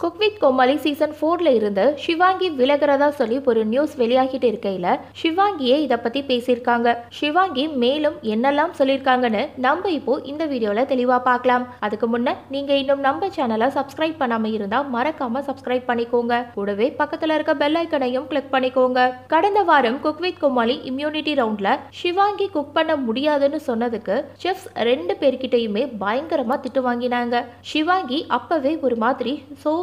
Cook with Comali season ஃபோர்ல இருந்து ஷிவாங்கி விலகிறதா சொல்லி ஒரு நியூஸ் வெளியாகிட்டு இருக்கையில ஷிவாங்கியே இதை பத்தி பேசியிருக்காங்க. ஷிவாங்கி மேலும் என்னெல்லாம் சொல்லியிருக்காங்கன்னு நம்ம இப்போ இந்த வீடியோல தெளிவா பார்க்கலாம். அதுக்கு முன்ன நீங்க இன்னும் நம்ம சேனலை சப்ஸ்கிரைப் பண்ணாம இருந்தா மறக்காம சப்ஸ்கிரைப் பண்ணிக்கோங்க. கூடவே பக்கத்துல இருக்க பெல் ஐக்கனையும் கிளிக் பண்ணிக்கோங்க. கடந்த வாரம் குக் வித் கோமாளி இம்யூனிட்டி ரவுண்ட்ல ஷிவாங்கி குக் பண்ண முடியாதுன்னு சொன்னதுக்கு செஃப்ஸ் ரெண்டு பேர்கிட்டயுமே பயங்கரமா திட்டு வாங்கினாங்க. ஷிவாங்கி அப்பவே ஒரு மாதிரி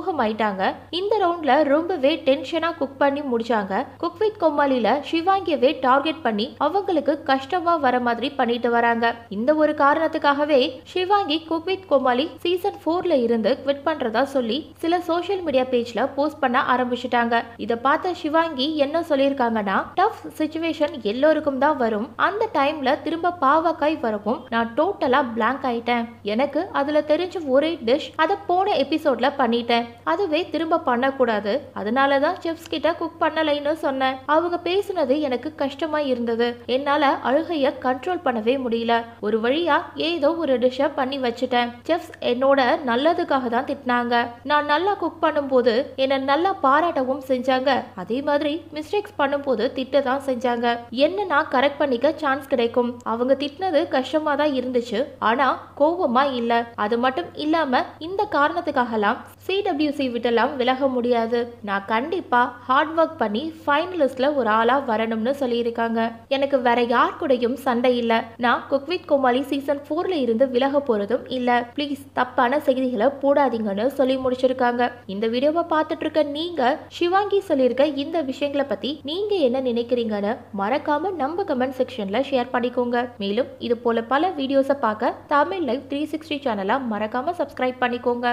சோகமாயிட்டாங்க இந்த ரவுண்ட்ல ரொம்பவே டென்ஷனா குக் பண்ணி முடிச்சாங்க. குக் வித் கோமாளில ஷிவாங்கியவே டார்கெட் பண்ணி அவங்களுக்கு கஷ்டமா வர மாதிரி பண்ணிட்டு வராங்க. இந்த ஒரு காரணத்துக்காகவே Shivangi cook with Komali season போர்ல இருந்து குவிட் பண்றதா சொல்லி சில சோஷியல் மீடியா பேஜ்ல போஸ்ட் பண்ண ஆரம்பிச்சிட்டாங்க. இத பார்த்த ஷிவாங்கி என்ன சொல்லியிருக்காங்கன்னா டஃப் சுச்சுவேஷன் எல்லோருக்கும் தான் வரும். அந்த டைம்ல திரும்ப பாவக்காய் வரவும் நான் டோட்டலா பிளாங்க் ஆயிட்டேன். எனக்கு அதுல தெரிஞ்ச ஒரே டிஷ் அதை போன எபிசோட்ல பண்ணிட்டேன். அதுவே திரும்ப பண்ணக்கூடாது. அதனால தான் செஃப்ஸ் கிட்ட குக் பண்ணலைன்னு சொன்னேன். அவங்க பேசுனது எனக்கு கஷ்டமா இருந்தது. என்னால அழுகைய கண்ட்ரோல் பண்ணவே முடியல. ஒரு வழியா ஏதோ ஒரு டிஷ்ஷை பண்ணி வச்சுட்டேன். செஃப்ஸ் என்னோட நல்லதுக்காக தான் திட்டினாங்க. நான் நல்லா குக் பண்ணும்போது என்னை நல்லா பாராட்டவும் செஞ்சாங்க. அதே மாதிரி மிஸ்டேக்ஸ் பண்ணும்போது திட்ட தான் செஞ்சாங்க. என்ன நான் கரெக்ட் பண்ணிக்க சான்ஸ் கிடைக்கும். அவங்க திட்டினது கஷ்டமா தான் இருந்துச்சு. ஆனா கோபமா இல்ல. அது மட்டும் இல்லாம இந்த காரணத்துக்காகலாம் சிடபிள்யூசி விட்டெல்லாம் விலக முடியாது. நான் கண்டிப்பா ஹார்ட் ஒர்க் பண்ணி ஃபைனலிஸ்ட்ல ஒரு ஆளா வரணும்னு சொல்லியிருக்காங்க. எனக்கு வேற யார் கூடயும் சண்டை இல்ல. நான் குக் வித் கோமாளி சீசன் ஃபோர்ல இருந்து விலக போறதும் இல்ல. ப்ளீஸ் தப்பான செய்திகளை போடாதீங்கன்னு சொல்லி முடிச்சிருக்காங்க. இந்த வீடியோவை பார்த்துட்டு இருக்க நீங்க சிவாங்கி சொல்லியிருக்க இந்த விஷயங்களை பத்தி நீங்க என்ன நினைக்கிறீங்கன்னு மறக்காம நம்ம கமெண்ட் செக்ஷன்ல ஷேர் பண்ணிக்கோங்க. மேலும் இது போல பல வீடியோஸை பார்க்க தமிழ் லைவ் த்ரீ சிக்ஸ்டி சேனலை மறக்காம சப்ஸ்கிரைப் பண்ணிக்கோங்க.